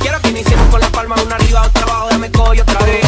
Quiero que iniciemos con la palma, una arriba, otra abajo, déjame cojo otra vez.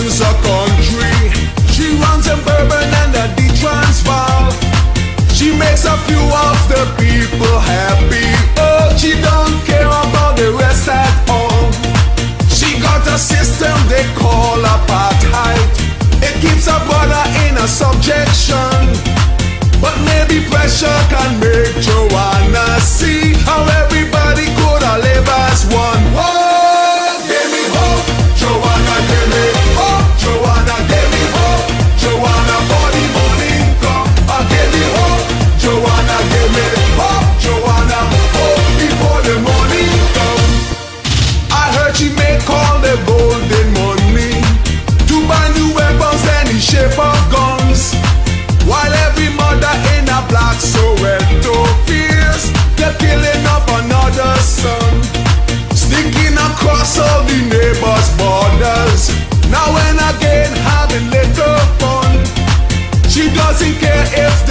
runs a country. She runs in Bourbon and the Transvaal. She makes a few of the people happy. doesn't care if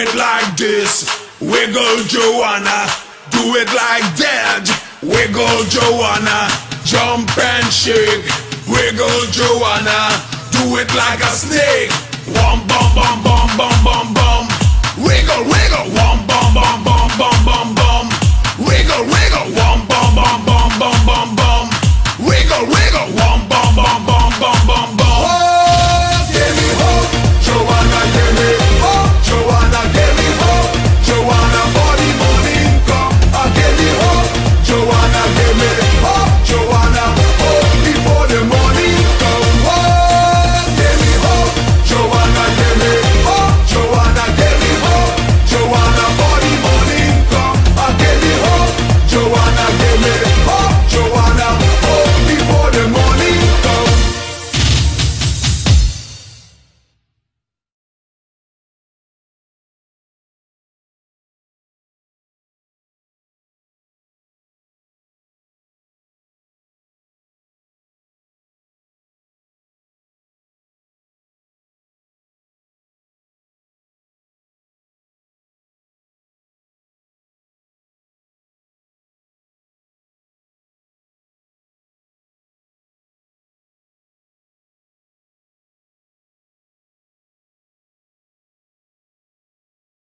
it like this, wiggle Joanna. Do it like that, wiggle Joanna. Jump and shake, wiggle Joanna. Do it like a snake. Wom bum bum bum bum bum bum. Wiggle wiggle. Wom bum bum bum bum bum bum.